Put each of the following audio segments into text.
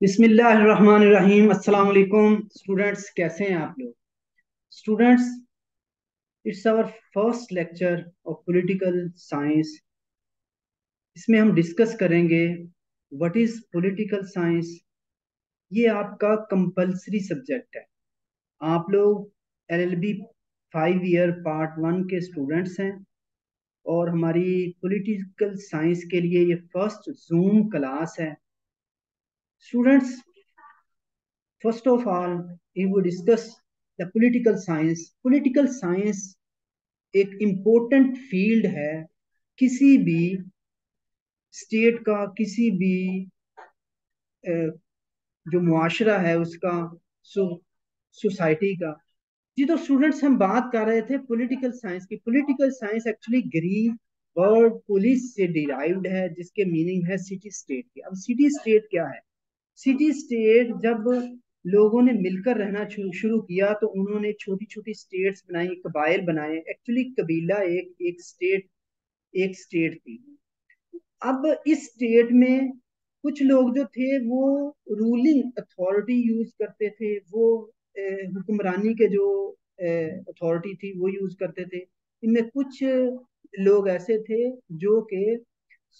बिस्मिल्लाहिर्रहमानिर्रहीम। अस्सलाम वालेकुम स्टूडेंट्स कैसे हैं आप लोग? Students it's our first lecture of political science इसमें हम डिस्कस करेंगे व्हाट इज़ पॉलिटिकल साइंस ये आपका कंपलसरी सब्जेक्ट है। आप लोग LLB five year part one के स्टूडेंट्स हैं और हमारी पॉलिटिकल साइंस के लिए ये फ़र्स्ट जूम क्लास है। Students, first of all, we will discuss the political science. Political science एक इम्पोर्टेंट फ़ील्ड है। किसी भी स्टेट का किसी भी जो मुआशरा है उसका सोसाइटी का। जी तो स्टूडेंट्स हम बात कर रहे थे पॉलिटिकल साइंस की। Political science actually Greek word polis से डिराइव्ड है जिसके मीनिंग है सिटी स्टेट की। अब सिटी स्टेट क्या है? सिटी स्टेट जब लोगों ने मिलकर रहना शुरू किया तो उन्होंने छोटी छोटी स्टेट्स बनाई कबाइल बनाए। एक्चुअली कबीला एक एक स्टेट एक स्टेट थी। अब इस स्टेट में कुछ लोग जो थे, वो रूलिंग अथॉरिटी यूज़ करते थे। वो हुक्मरानी के जो अथॉरिटी थी, वो यूज़ करते थे। इनमें कुछ लोग ऐसे थे, जो के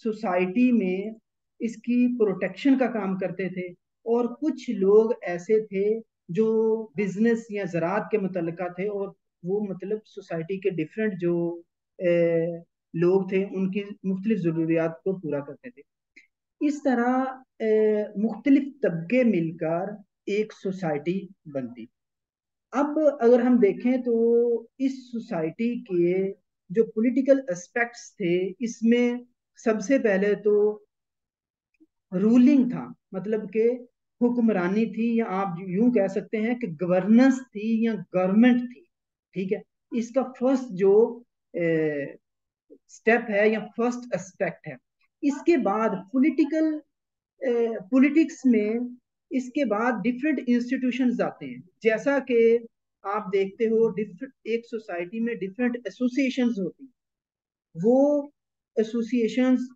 सोसाइटी में इसकी प्रोटेक्शन का काम करते थे और कुछ लोग ऐसे थे जो बिज़नेस या ज़रात के मुतल थे और वो मतलब सोसाइटी के डिफरेंट जो ए, लोग थे उनकी मुख्तलिफ़ ज़रूरियात को पूरा करते थे। इस तरह मुख्तलिफ़ तबके मिलकर एक सोसाइटी बनती। अब अगर हम देखें तो इस सोसाइटी के जो पॉलिटिकल एस्पेक्ट्स थे इसमें सबसे पहले तो रूलिंग था मतलब के हुक्मरानी थी या आप यूँ कह सकते हैं कि गवर्नेंस थी या गवर्नमेंट थी, ठीक है? इसका फ़र्स्ट जो स्टेप है या फ़र्स्ट एस्पेक्ट है। इसके बाद पॉलिटिकल पॉलिटिक्स में इसके बाद डिफरेंट इंस्टीट्यूशन आते हैं। जैसा कि आप देखते हो डिफरेंट एक सोसाइटी में डिफरेंट एसोसिएशन होती हैं। वो एसोसिएशंस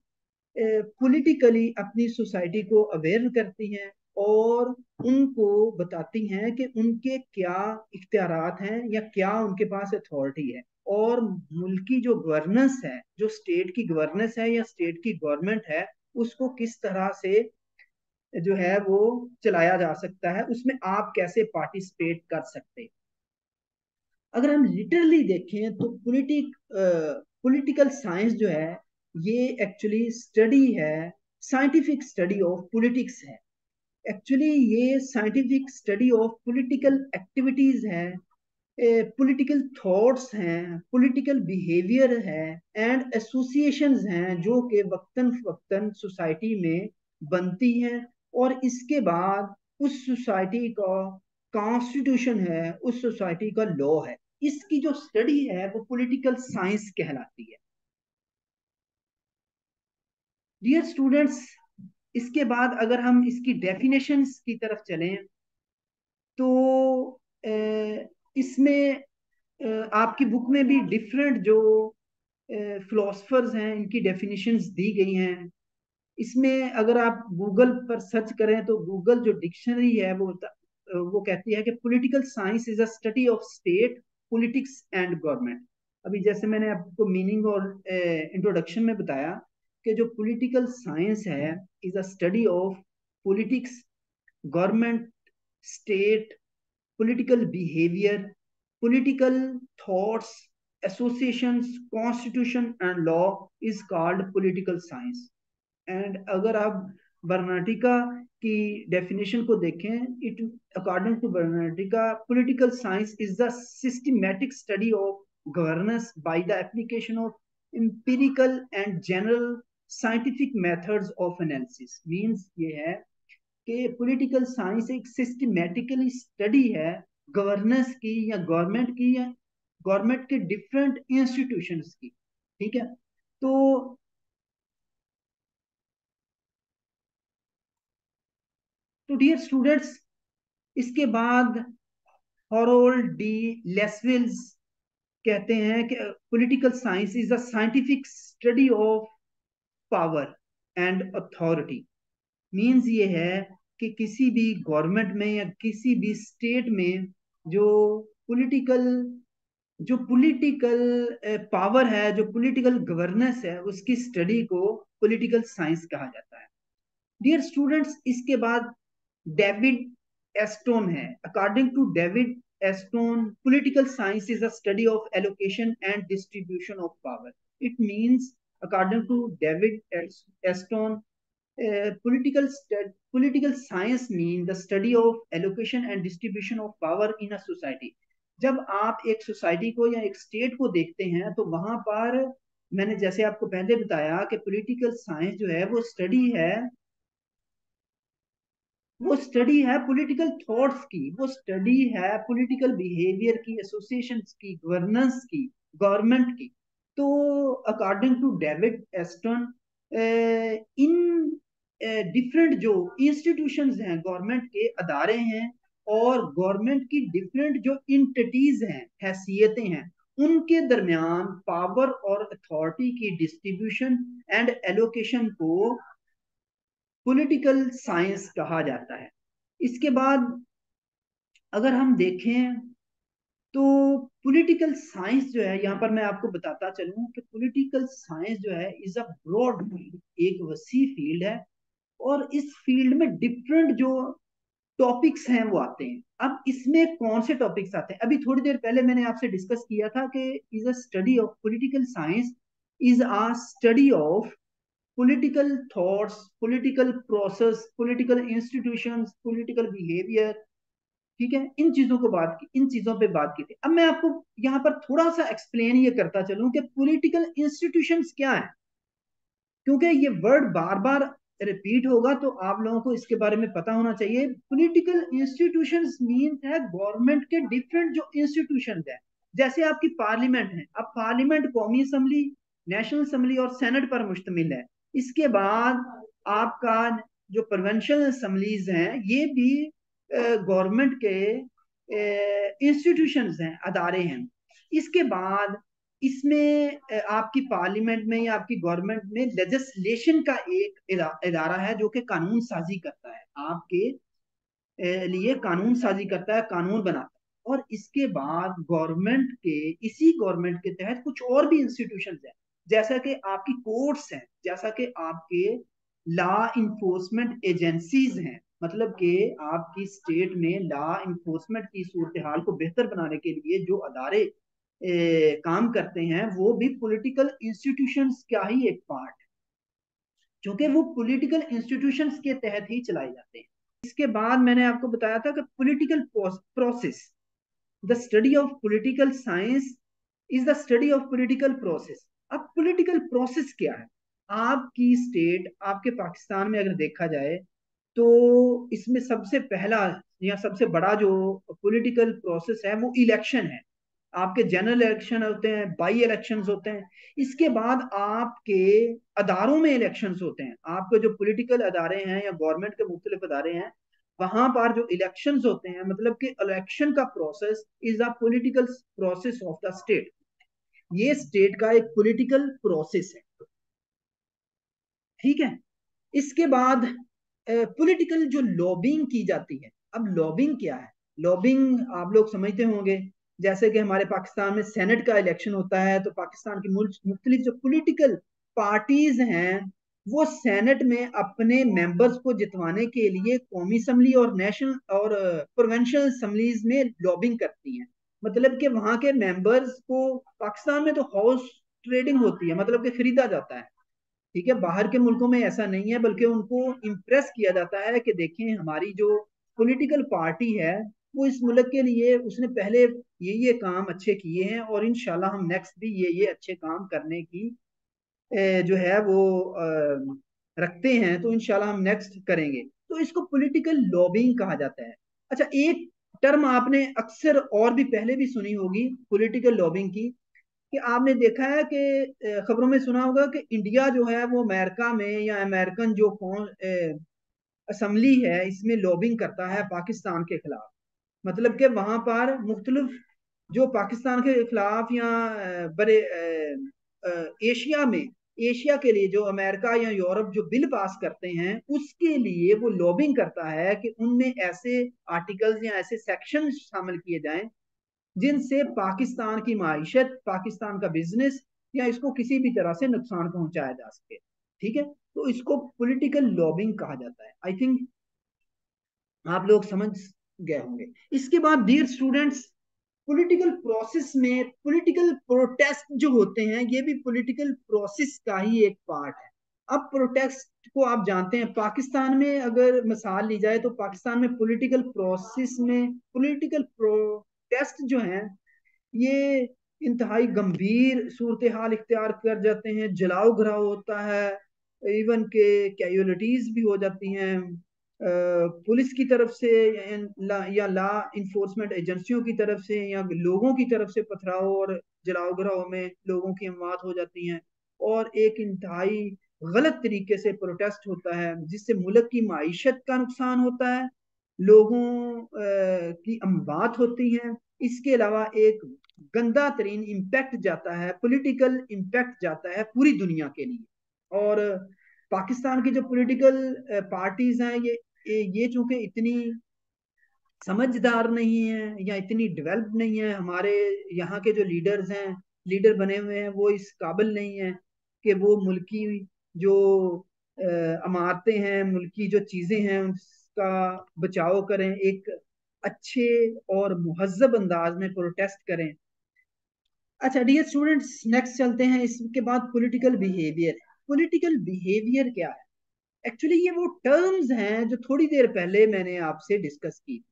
पॉलिटिकली अपनी सोसाइटी को अवेयर करती हैं और उनको बताती हैं कि उनके क्या इख्तियार हैं या क्या उनके पास अथॉरिटी है। और मुल्क जो गवर्नेंस है, जो स्टेट की गवर्नेंस है या स्टेट की गवर्नमेंट है, उसको किस तरह से जो है वो चलाया जा सकता है, उसमें आप कैसे पार्टिसिपेट कर सकते अगर हम लिटरली देखें तो पॉलिटिक पॉलिटिकल साइंस जो है ये एक्चुअली स्टडी है साइंटिफिक स्टडी ऑफ़ पॉलिटिक्स है। एक्चुअली ये scientific study of political activities है पॉलिटिकल थॉट्स हैं पॉलिटिकल बिहेवियर है एंड एसोसिएशंस हैं जो कि वक्तन वक्तन सोसाइटी में बनती हैं, और इसके बाद उस सोसाइटी का कॉन्स्टिट्यूशन है, उस सोसाइटी का लॉ है। इसकी जो स्टडी है वो पॉलिटिकल साइंस कहलाती है। डियर स्टूडेंट्स इसके बाद अगर हम इसकी डेफिनेशन की तरफ़ चलें तो इसमें आपकी बुक में भी डिफरेंट जो फिलोसफर्स हैं, इनकी डेफिनेशंस दी गई हैं। इसमें अगर आप गूगल पर सर्च करें तो गूगल जो डिक्शनरी है, वो वो कहती है कि political science is a study of state politics and government अभी जैसे मैंने आपको मीनिंग और इंट्रोडक्शन में बताया कि जो पॉलिटिकल साइंस है is a study of politics government state political behaviour political thoughts associations constitution and law is called political science and अगर आप बर्नाटिका की डेफिनेशन को देखें it according to Britannica political science is the systematic study of governance by the application of empirical and general scientific methods of analysis means ये है कि political science एक systematically study है गवर्नेंस की या गवर्नमेंट की या गवर्नमेंट के डिफरेंट इंस्टीट्यूशंस की, ठीक है? तो तो डियर स्टूडेंट्स इसके बाद हॉरोल्ड डी लेसविल्स कहते हैं कि political science is a scientific study of power and authority means ये है कि किसी भी गवर्नमेंट में या किसी भी स्टेट में जो पॉलिटिकल जो पॉलिटिकल पावर है, जो पॉलिटिकल गवर्नेंस है, उसकी स्टडी को पॉलिटिकल साइंस कहा जाता है। डियर स्टूडेंट्स इसके बाद डेविड एस्टोन है। According to David Easton political science is a study of allocation and distribution of power it means according to David Easton political political science mean the study of allocation and distribution of power in a society. जब आप एक society को या एक state को देखते हैं तो वहाँ पर मैंने जैसे आपको पहले बताया कि पॉलिटिकल साइंस जो है, वो स्टडी है। वो स्टडी है पॉलिटिकल थॉट्स की, वो स्टडी है पॉलिटिकल बिहेवियर की एसोसिएशन की गवर्नेंस की गवर्नमेंट की। तो according to David Easton in different जो इंस्टीट्यूशंस हैं गवर्नमेंट के अदारे हैं और गवर्नमेंट की डिफरेंट जो इंटिटीज हैं, हैसियतें हैं, उनके दरमियान पावर और अथॉरिटी की डिस्ट्रीब्यूशन एंड एलोकेशन को पॉलिटिकल साइंस कहा जाता है। इसके बाद अगर हम देखें तो पॉलिटिकल साइंस जो है, यहाँ पर मैं आपको बताता चलूँ कि पॉलिटिकल साइंस जो है इज़ अ ब्रॉड फ़ील्ड एक वसी फ़ील्ड है और इस फ़ील्ड में डिफरेंट जो टॉपिक्स हैं वो आते हैं। अब इसमें कौन से टॉपिक्स आते हैं? अभी थोड़ी देर पहले मैंने आपसे डिस्कस किया था कि is a study of political science is a study of political thoughts political process political institutions political behaviour ठीक है? इन चीज़ों को बात की, इन चीज़ों पे बात की थी। अब मैं आपको यहाँ पर थोड़ा सा एक्सप्लेन ये करता चलूँ कि पॉलिटिकल इंस्टीट्यूशंस क्या है। क्योंकि ये वर्ड बार बार रिपीट होगा तो आप लोगों को इसके बारे में पता होना चाहिए। पॉलिटिकल इंस्टीट्यूशन मीन है गवर्नमेंट के डिफरेंट जो इंस्टीट्यूशन है, जैसे आपकी पार्लियामेंट है। अब पार्लियामेंट कौमी असम्बली नेशनल असम्बली और सेनेट पर मुश्तमिल है। इसके बाद आपका जो प्रोवेंशियल असम्बलीज हैं, ये भी गवर्नमेंट के इंस्टीट्यूशन हैं, अदारे हैं। इसके बाद इसमें आपकी पार्लियामेंट में या आपकी गवर्नमेंट में लेजिस्लेशन का एक इदारा है जो कि कानून साजी करता है। आपके लिए कानून साजी करता है, कानून बनाता है। और इसके बाद गवर्नमेंट के, इसी गवर्नमेंट के तहत कुछ और भी इंस्टीट्यूशन है। जैसा कि आपकी कोर्ट्स हैं, जैसा कि आपके लॉ इन्फोर्समेंट एजेंसीज हैं। मतलब कि आपकी स्टेट में लॉ इन्फोर्समेंट की सूरत हाल को बेहतर बनाने के लिए जो अदारे ए, काम करते हैं वो भी पॉलिटिकल इंस्टीट्यूशंस का ही एक पार्ट है। क्योंकि वो पॉलिटिकल इंस्टीट्यूशंस के तहत ही चलाए जाते हैं। इसके बाद मैंने आपको बताया था कि political process the study of political science is the study of political process अब पॉलिटिकल प्रोसेस क्या है? आपकी स्टेट आपके पाकिस्तान में अगर देखा जाए तो इसमें सबसे पहला या सबसे बड़ा जो पॉलिटिकल प्रोसेस है, वो इलेक्शन है। आपके जनरल इलेक्शन होते हैं बाई इलेक्शंस होते हैं। इसके बाद आपके अदारों में इलेक्शंस होते हैं। आपके जो पॉलिटिकल अदारे हैं या गवर्नमेंट के मुख्तलिफ़ अदारे हैं, वहाँ पर जो इलेक्शंस होते हैं मतलब कि इलेक्शन का process is a political process of the state ये स्टेट का एक पॉलिटिकल प्रोसेस है। ठीक है? इसके बाद पॉलिटिकल जो लॉबिंग की जाती है, अब लॉबिंग क्या है? लॉबिंग आप लोग समझते होंगे, जैसे कि हमारे पाकिस्तान में सेनेट का इलेक्शन होता है तो पाकिस्तान की मुख्तलिफ़ जो पोलिटिकल पार्टीज़ हैं, वो सेनेट में अपने मेंबर्स को जितवाने के लिए कौमी असम्बली और नेशनल और प्रोवेंशियल असम्बलीज में लॉबिंग करती हैं। मतलब कि वहाँ के मेंबर्स को, पाकिस्तान में तो हाउस ट्रेडिंग होती है मतलब कि खरीदा जाता है। ठीक है, बाहर के मुल्कों में ऐसा नहीं है, बल्कि उनको इम्प्रेस किया जाता है कि देखें हमारी जो पॉलिटिकल पार्टी है, वो इस मुल्क के लिए, उसने पहले ये ये काम अच्छे किए हैं और इन हम नेक्स्ट भी ये ये अच्छे काम करने की जो है वो रखते हैं तो इनशाला हम नेक्स्ट करेंगे। तो इसको पॉलिटिकल लॉबिंग कहा जाता है। अच्छा एक टर्म आपने अक्सर और भी पहले भी सुनी होगी पॉलिटिकल लॉबिंग की। कि आपने देखा है कि खबरों में सुना होगा कि इंडिया जो है वो अमेरिका में या अमेरिकन जो असम्बली है, इसमें लॉबिंग करता है पाकिस्तान के खिलाफ। मतलब कि वहाँ पर मुख्तलिफ़ जो पाकिस्तान के खिलाफ या बड़े एशिया में, एशिया के लिए जो अमेरिका या यूरोप जो बिल पास करते हैं, उसके लिए वो लॉबिंग करता है कि उनमें ऐसे आर्टिकल्स या ऐसे सेक्शन शामिल किए जाएँ जिनसे पाकिस्तान की माइशत, पाकिस्तान का बिज़नेस या इसको किसी भी तरह से नुकसान पहुँचाया जा सके। ठीक है? तो इसको पॉलिटिकल लॉबिंग कहा जाता है। आई थिंक आप लोग समझ गए होंगे। इसके बाद डियर स्टूडेंट्स पॉलिटिकल प्रोसेस में पॉलिटिकल प्रोटेस्ट जो होते हैं, ये भी पॉलिटिकल प्रोसेस का ही एक पार्ट है। अब प्रोटेस्ट को आप जानते हैं, पाकिस्तान में अगर मिसाल ली जाए तो पाकिस्तान में पॉलिटिकल प्रोसेस में पॉलिटिकल प्रोटेस्ट जो हैं, ये इंतहाई गंभीर सूरत हाल इख्तियार कर जाते हैं जलाओ घराव होता है इवन के कैजुअलिटीज भी हो जाती हैं पुलिस की तरफ़ से या ला इन्फोर्समेंट एजेंसियों की तरफ़ से, या लोगों की तरफ़ से पथराव और जलाओ घराव में लोगों की अमवात हो जाती हैं, और एक इंतहाई गलत तरीके से प्रोटेस्ट होता है, जिससे मुल्क की मीशत का नुकसान होता है लोगों की अमवात होती हैं। इसके अलावा एक गंदा तरीन इम्पैक्ट जाता है पॉलिटिकल इम्पैक्ट जाता है पूरी दुनिया के लिए। और पाकिस्तान की जो पॉलिटिकल पार्टीज़ हैं, ये ये चूँकि इतनी समझदार नहीं है या इतनी डेवलप नहीं है, हमारे यहाँ के जो लीडर्स हैं लीडर बने हुए हैं, वो इस काबिल नहीं है कि वो मुल्की जो अमारतें हैं, मुल्की जो चीज़ें हैं उसका बचाव करें, एक अच्छे और महजब अंदाज में प्रोटेस्ट करें। अच्छा डियर स्टूडेंट्स नेक्स्ट चलते हैं, इसके बाद पॉलिटिकल बिहेवियर पॉलिटिकल बिहेवियर क्या है? एक्चुअली ये वो टर्म्स हैं जो थोड़ी देर पहले मैंने आपसे डिस्कस की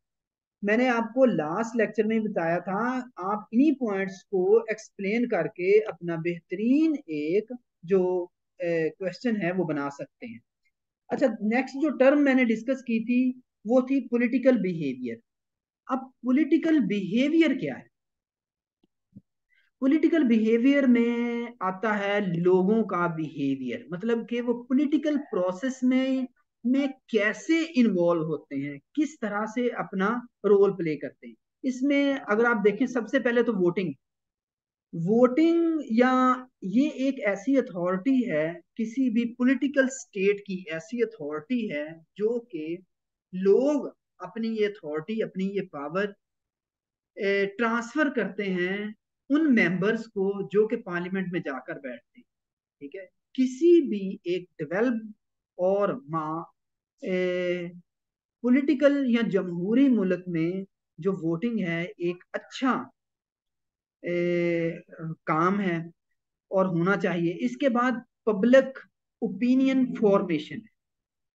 मैंने आपको लास्ट लेक्चर में बताया था, आप इन्हीं पॉइंट्स को एक्सप्लेन करके अपना बेहतरीन एक जो क्वेश्चन है, वो बना सकते हैं। अच्छा नेक्स्ट जो टर्म मैंने डिस्कस की थी, वो थी पॉलिटिकल बिहेवियर अब पॉलिटिकल बिहेवियर क्या है? पॉलिटिकल बिहेवियर में आता है लोगों का बिहेवियर मतलब कि वो पॉलिटिकल प्रोसेस में में कैसे इन्वॉल्व होते हैं, किस तरह से अपना रोल प्ले करते हैं. इसमें अगर आप देखें, सबसे पहले तो वोटिंग वोटिंग या ये एक ऐसी अथॉरिटी है किसी भी पॉलिटिकल स्टेट की ऐसी अथॉरिटी है जो कि लोग अपनी ये अथॉरिटी अपनी ये पावर ट्रांसफ़र करते हैं उन मेंबर्स को जो कि पार्लियामेंट में जाकर बैठते। हैं ठीक है? किसी भी एक डेवलप और माँ पॉलिटिकल या जमहूरी मुल्क में जो वोटिंग है एक अच्छा ए, काम है और होना चाहिए। इसके बाद पब्लिक ओपिनियन फॉर्मेशन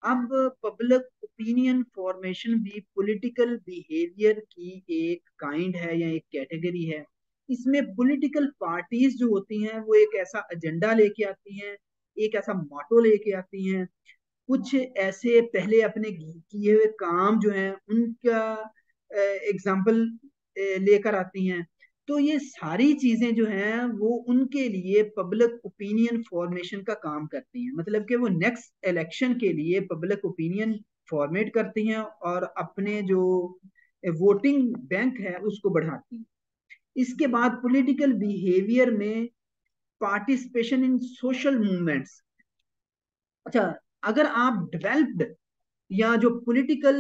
अब पब्लिक ओपिनियन फॉर्मेशन भी पॉलिटिकल बिहेवियर की एक काइंड है या एक कैटेगरी है। इसमें पॉलिटिकल पार्टीज़ जो होती हैं, वो एक ऐसा एजेंडा लेके आती हैं, एक ऐसा मोटो लेके आती हैं। कुछ ऐसे पहले अपने किए हुए काम जो हैं, उनका एग्ज़ाम्पल लेकर आती हैं। तो ये सारी चीज़ें जो हैं, वो उनके लिए पब्लिक ओपिनियन फॉर्मेशन का काम करती हैं। मतलब कि वो नेक्स्ट इलेक्शन के लिए पब्लिक ओपिनियन फॉर्मेट करती हैं और अपने जो वोटिंग बैंक है, उसको बढ़ाती हैं। इसके बाद पॉलिटिकल बिहेवियर में पार्टिसिपेशन इन सोशल मूवमेंट्स अच्छा अगर आप डेवलप्ड या जो पॉलिटिकल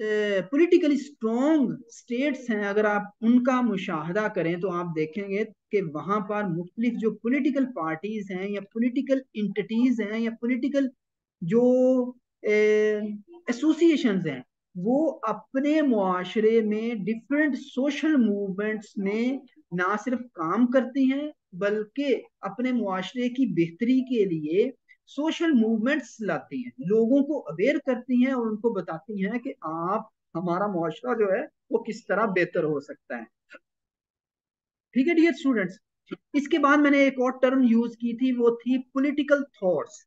पॉलिटिकली स्ट्रॉन्ग स्टेट्स हैं, अगर आप उनका मुशाहदा करें तो आप देखेंगे कि वहाँ पर मुख्तलिफ़ जो पॉलिटिकल पार्टीज़ हैं या पॉलिटिकल इंटिटीज हैं या पॉलिटिकल जो एसोसिएशन हैं, वो अपने मुआशरे में डिफरेंट सोशल मूवमेंट्स में ना सिर्फ़ काम करती हैं, बल्कि अपने मुआशरे की बेहतरी के लिए सोशल मूवमेंट्स लाती हैं लोगों को अवेयर करती हैं और उनको बताती हैं कि आप हमारा मुआरा जो है वो किस तरह बेहतर हो सकता है ठीक है डियर स्टूडेंट्स इसके बाद मैंने एक और टर्म यूज़ की थी वो थी political thoughts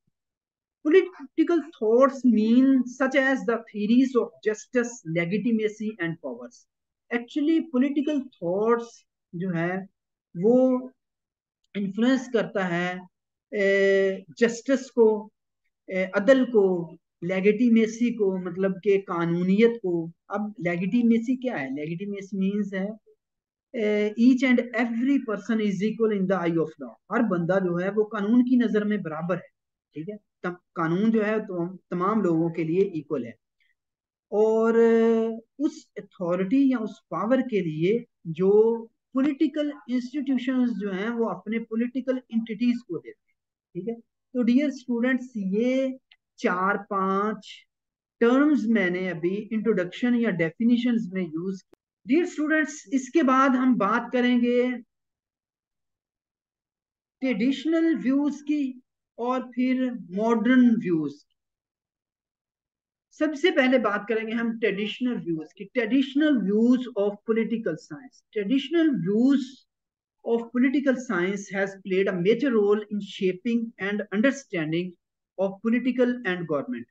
thoughts mean such as the theories of justice, legitimacy and powers. Actually, political thoughts जो है वो इन्फ्लुएंस करता है जस्टिस को अदल को लेगिटिमेसी को मतलब के कानूनियत को। अब लेगिटिमेसी क्या है? लेगिटिमेसी मीन्स है each and every person is equal in the eye of law हर बंदा जो है वो कानून की नज़र में बराबर है ठीक है? तम, कानून जो है तो तमाम लोगों के लिए इक्वल है। और उस अथॉरिटी या उस पावर के लिए जो पॉलिटिकल इंस्टीट्यूशंस जो हैं वो अपने पॉलिटिकल इंटिटीज को देते हैं। ठीक है? तो डियर स्टूडेंट्स ये चार पाँच टर्म्स मैंने अभी इंट्रोडक्शन या डेफिनेशंस में यूज़ किया डियर स्टूडेंट्स इसके बाद हम बात करेंगे ट्रेडिशनल व्यूज़ की और फिर मॉडर्न व्यूज़ की। सबसे पहले बात करेंगे हम ट्रेडिशनल व्यूज़ की। Traditional views of political science traditional views of political science has played a major role in shaping and understanding of political and government.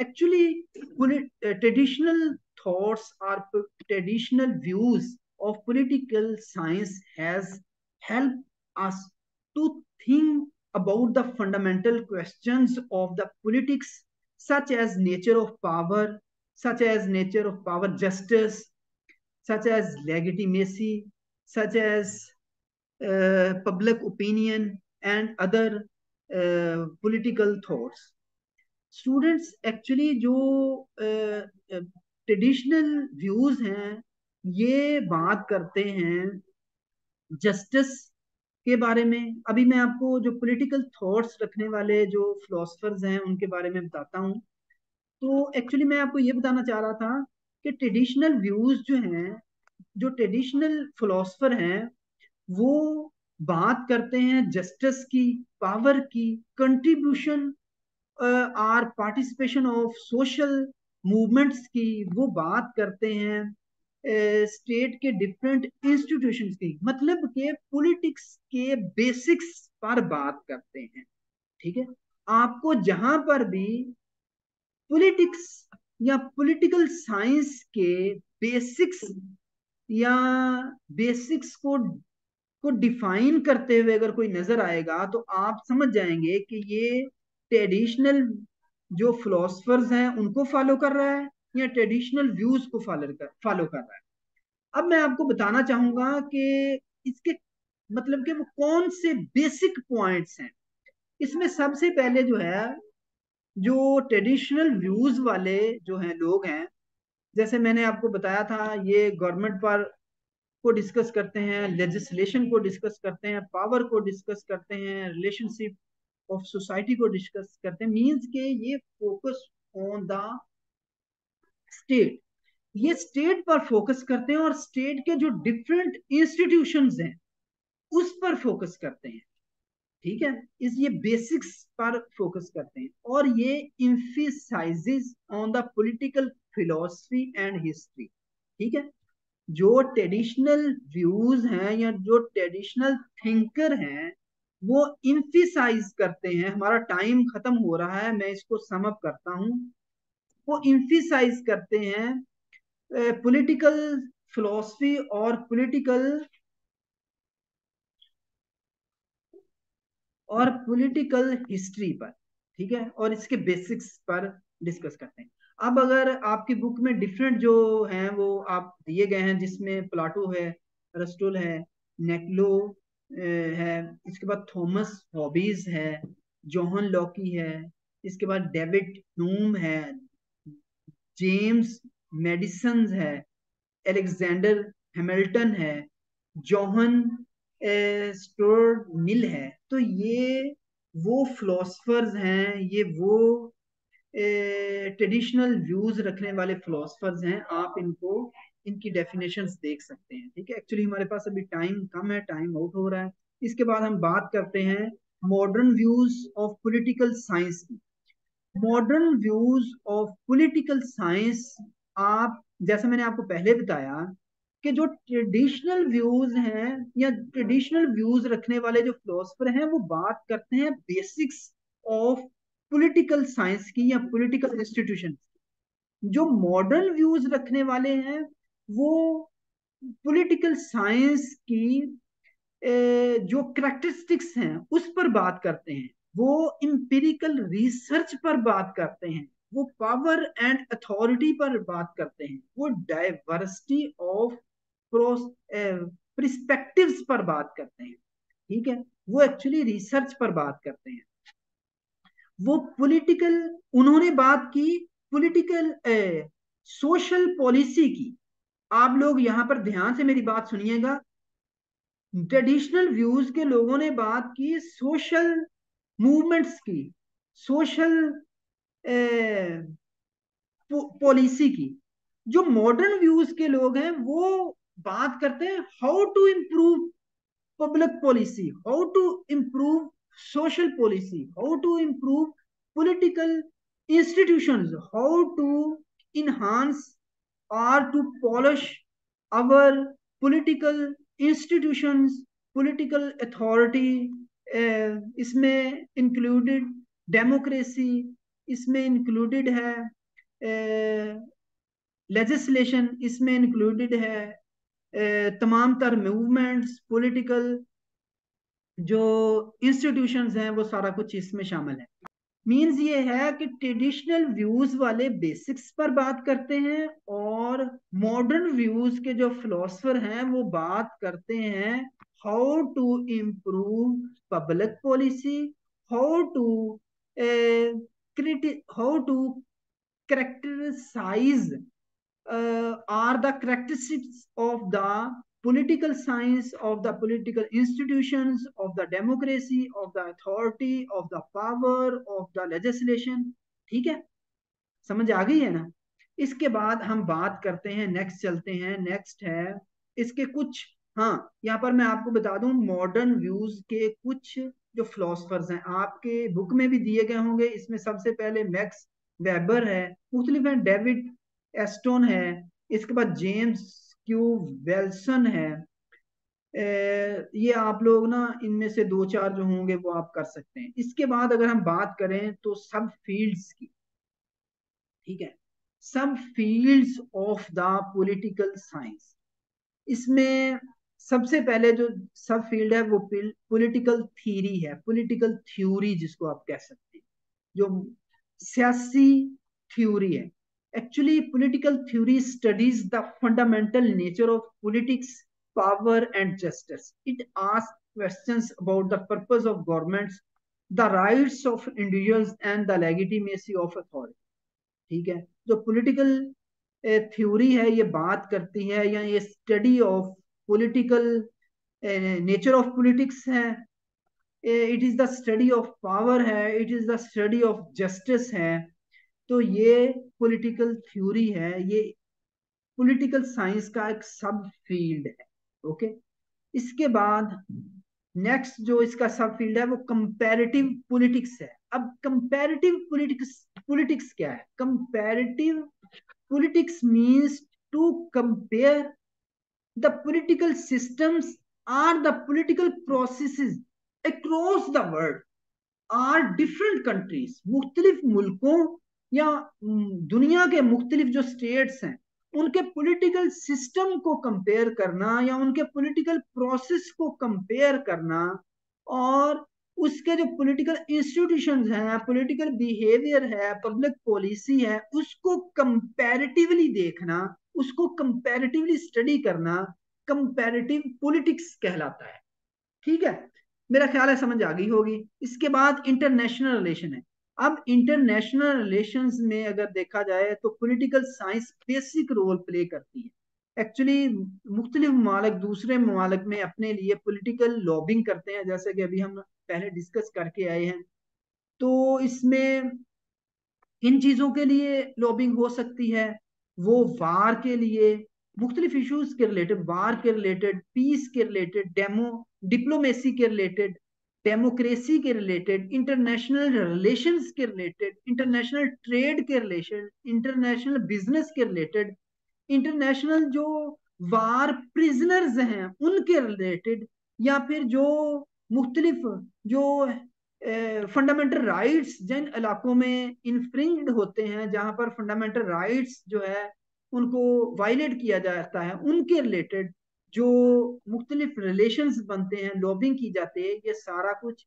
Actually, uh, traditional thoughts or traditional views of political science has helped us to think about the fundamental questions of the politics such as nature of power, such as nature of power justice, such as legitimacy, such as uh, public opinion and other uh, political thoughts. Students actually जो traditional uh, views हैं ये बात करते हैं justice के बारे में अभी मैं आपको जो पॉलिटिकल थॉट्स रखने वाले जो फिलोसफर्स हैं उनके बारे में बताता हूँ तो एक्चुअली मैं आपको ये बताना चाह रहा था कि ट्रेडिशनल व्यूज़ जो हैं जो ट्रेडिशनल फिलोसफर हैं वो बात करते हैं जस्टिस की पावर की contribution or participation of social movements की, वो बात करते हैं स्टेट के डिफरेंट इंस्टीट्यूशन की मतलब के पॉलिटिक्स के बेसिक्स पर बात करते हैं, ठीक है? आपको जहाँ पर भी पॉलिटिक्स या पॉलिटिकल साइंस के बेसिक्स या बेसिक्स को को डिफाइन करते हुए अगर कोई नज़र आएगा तो आप समझ जाएँगे कि ये ट्रेडिशनल जो फिलोसफर्स हैं, उनको फॉलो कर रहा है या ट्रेडिशनल व्यूज़ को फॉलो कर फॉलो कर रहा है। अब मैं आपको बताना चाहूँगा कि इसके मतलब कि वो कौन से बेसिक पॉइंट्स हैं। इसमें सबसे पहले जो है, जो ट्रेडिशनल व्यूज़ वाले जो हैं लोग हैं, जैसे मैंने आपको बताया था, ये गवर्नमेंट पर को डिस्कस करते हैं लेजिस्लेशन को डिस्कस करते हैं पावर को डिस्कस करते हैं रिलेशनशिप ऑफ़ सोसाइटी को डिस्कस करते हैं मींस के ये फोकस ऑन द स्टेट ये स्टेट पर फोकस करते हैं और स्टेट के जो डिफरेंट इंस्टीट्यूशंस हैं, उस पर फोकस करते हैं। ठीक है? इस ये बेसिक्स पर फोकस करते हैं और ये emphasizes on the political philosophy and history ठीक है? जो ट्रेडिशनल व्यूज़ हैं या जो ट्रेडिशनल थिंकर हैं, वो इंफिसाइज करते हैं, हमारा टाइम खत्म हो रहा है, मैं इसको समअप करता हूँ। वो इंफिसाइज करते हैं पॉलिटिकल फिलोसफी और पॉलिटिकल और पॉलिटिकल हिस्ट्री पर, ठीक है? और इसके बेसिक्स पर डिस्कस करते हैं। अब अगर आपकी बुक में डिफरेंट जो हैं, वो आप दिए गए हैं, जिसमें प्लाटो है रस्टोल है नेक्लो है, इसके बाद थॉमस हॉबीज है जोहन लॉकी है, इसके बाद डेविड ह्यूम है जेम्स मेडिसन है एलेक्जेंडर हैमिल्टन है जोहन स्टोर मिल है। तो ये वो फिलोसफर्स हैं, ये वो ट्रेडिशनल व्यूज़ रखने वाले फिलोसफर्स हैं, आप इनको, इनकी डेफिनेशन देख सकते हैं, ठीक है? एक्चुअली हमारे पास अभी टाइम कम है टाइम आउट हो रहा है। इसके बाद हम बात करते हैं modern views of political science की। Modern views of political science आप, जैसे मैंने आपको पहले बताया कि जो ट्रेडिशनल व्यूज़ हैं या ट्रेडिशनल व्यूज़ रखने वाले जो फिलोसफर हैं, वो बात करते हैं बेसिक्स ऑफ़ पॉलिटिकल साइंस की या पॉलिटिकल इंस्टीट्यूशन जो मॉडर्न व्यूज़ रखने वाले हैं, वो पॉलिटिकल साइंस की जो करेक्टरिस्टिक्स हैं, उस पर बात करते हैं। वो इंपेरिकल रिसर्च पर बात करते हैं। वो पावर एंड अथॉरिटी पर बात करते हैं। वो डाइवर्सिटी ऑफ़ प्रिस्पेक्टिव्स पर बात करते हैं। ठीक है? वो एक्चुअली रिसर्च पर बात करते हैं। वो पॉलिटिकल उन्होंने बात की पॉलिटिकल सोशल पॉलिसी की। आप लोग यहाँ पर ध्यान से मेरी बात सुनिएगा। ट्रेडिशनल व्यूज़ के लोगों ने बात की सोशल मूवमेंट्स की सोशल पॉलिसी की। जो मॉडर्न व्यूज़ के लोग हैं, वो बात करते हैं how to improve public policy how to improve social policy how to improve political institutions how to enhance or to polish our political institutions political authority uh, इसमें इंक्लूडेड डेमोक्रेसी इसमें included है लेजिस्लेशन uh, इसमें included है uh, तमाम तर movements political जो institutions हैं, वो सारा कुछ इसमें शामिल है। मीन्स ये है कि ट्रेडिशनल व्यूज़ वाले बेसिक्स पर बात करते हैं और मॉडर्न व्यूज़ के जो फिलोसफर हैं, वो बात करते हैं how to improve public policy how to how to characterize or the characteristics of the political science of the political institutions, of the democracy, of the authority, of the power, of the legislation. ठीक है? समझ आ गई है ना? इसके बाद हम बात करते हैं नेक्स्ट चलते हैं नेक्स्ट है। इसके कुछ हाँ यहाँ पर मैं आपको बता दूँ मॉडर्न व्यूज़ के कुछ जो फिलोसफर्स हैं आपके बुक में भी दिए गए होंगे। इसमें सबसे पहले मैक्स वेबर है मुख्तलिफ़ हैं डेविड एस्टोन है। इसके बाद जेम्स क्यू वेल्सन है ये आप लोग ना इनमें से दो चार जो होंगे वो आप कर सकते हैं। इसके बाद अगर हम बात करें तो सब फील्ड्स की, ठीक है, सब fields of the political science. इसमें सबसे पहले जो सब फ़ील्ड है वो पॉलिटिकल थ्योरी है, पॉलिटिकल थ्योरी जिसको आप कह सकते हैं, जो सियासी थ्योरी है। Actually, political theory studies the fundamental nature of politics, power, and justice. It asks questions about the purpose of governments, the rights of individuals, and the legitimacy of authority. ठीक है जो पॉलिटिकल थ्योरी है ये बात करती है या ये study of political nature of politics है it is the study of power है it is the study of justice है तो ये पॉलिटिकल थ्योरी है, ये पॉलिटिकल साइंस का एक सब फ़ील्ड है ओके इसके बाद नेक्स्ट जो इसका सब फ़ील्ड है, वो कंपैरेटिव पॉलिटिक्स है। अब कंपैरेटिव पॉलिटिक्स पॉलिटिक्स क्या है? Comparative politics means to compare the political systems or the political processes across the world or different countries मुख्तलिफ़ मुल्कों या दुनिया के मुख्तलिफ़ जो स्टेट्स हैं, उनके पॉलिटिकल सिस्टम को कंपेयर करना या उनके पॉलिटिकल प्रोसेस को कंपेयर करना और उसके जो पॉलिटिकल इंस्टीट्यूशन हैं पॉलिटिकल बिहेवियर है पब्लिक पॉलिसी है, उसको कंपैरेटिवली देखना, उसको कंपैरेटिवली स्टडी करना कंपैरेटिव पॉलिटिक्स कहलाता है। ठीक है? मेरा ख्याल है समझ आ गई होगी। इसके बाद इंटरनेशनल रिलेशन है। अब इंटरनेशनल रिलेशंस में अगर देखा जाए तो political science basic role play करती है। एक्चुअली मुख्तलिफ़ ममालक दूसरे ममालक में अपने लिए पॉलिटिकल लॉबिंग करते हैं, जैसे कि अभी हम पहले डिस्कस करके आए हैं। तो इसमें इन चीज़ों के लिए लॉबिंग हो सकती है, वो वार के लिए, मुख्तलिफ़ इशूज के रिलेटेड वार के रिलेटेड पीस के रिलेटेड डेमो डिप्लोमेसी के रिलेटेड डेमोक्रेसी के रिलेटेड इंटरनेशनल रिलेशंस के रिलेटेड इंटरनेशनल ट्रेड के रिलेशन इंटरनेशनल बिज़नेस के रिलेटेड इंटरनेशनल जो वार प्रिजनर्स हैं, उनके रिलेटेड या फिर जो मुख्तलिफ़ जो फंडामेंटल राइट्स जिन इलाकों में इन्फ्रिंग्ड होते हैं, जहाँ पर फंडामेंटल राइट्स जो है, उनको वायलेट किया जाता है, उनके रिलेटेड जो मुख्तलिफ़ रिलेशन बनते हैं लॉबिंग की जाती है, ये सारा कुछ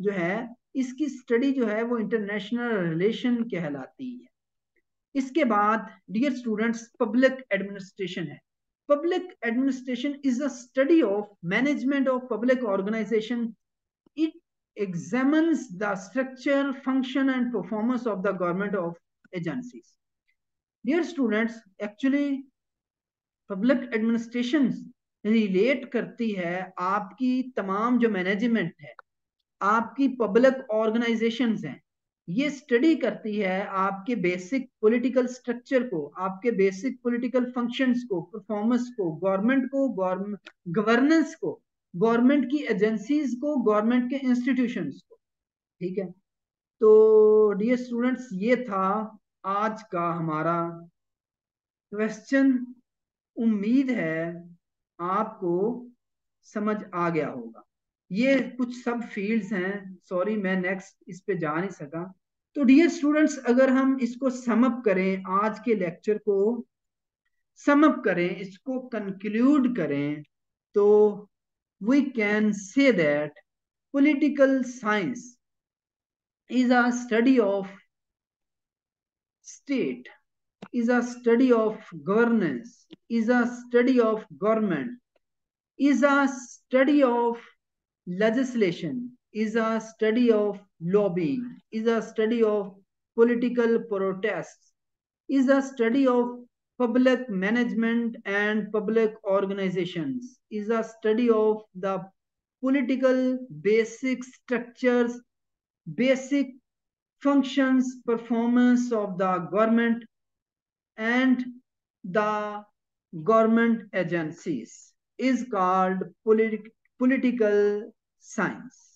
जो है, इसकी स्टडी जो है वो इंटरनेशनल रिलेशन कहलाती है। इसके बाद डियर स्टूडेंट्स पब्लिक एडमिनिस्ट्रेशन है। Public administration is a study of management of public organization it examines the structure function and performance of the government of agencies dear students actually public administration relate करती है आपकी तमाम जो management है, आपकी public organisation हैं, ये study करती है आपके बेसिक पॉलिटिकल स्ट्रक्चर को, आपके बेसिक पॉलिटिकल फ़ंक्शंस को परफॉर्मेंस को गवर्नमेंट को गवर्नेंस को गवर्नमेंट की एजेंसीज को गवर्नमेंट के इंस्टीट्यूशंस को। ठीक है? तो डियर स्टूडेंट्स ये था आज का हमारा क्वेश्चन उम्मीद है आपको समझ आ गया होगा। ये कुछ सब फील्ड्स हैं। सॉरी मैं नेक्स्ट इस पे जा नहीं सका। तो डियर स्टूडेंट्स अगर हम इसको समअप करें, आज के लेक्चर को समअप करें, इसको कंक्लूड करें तो we can say that political science is a study of state is a study of governance is a study of government is a study of legislation is a study of lobbying, is a study of political protests, is a study of public management and public organizations, is a study of the political basic structures, basic functions, performance of the government and the government agencies is called politi political science.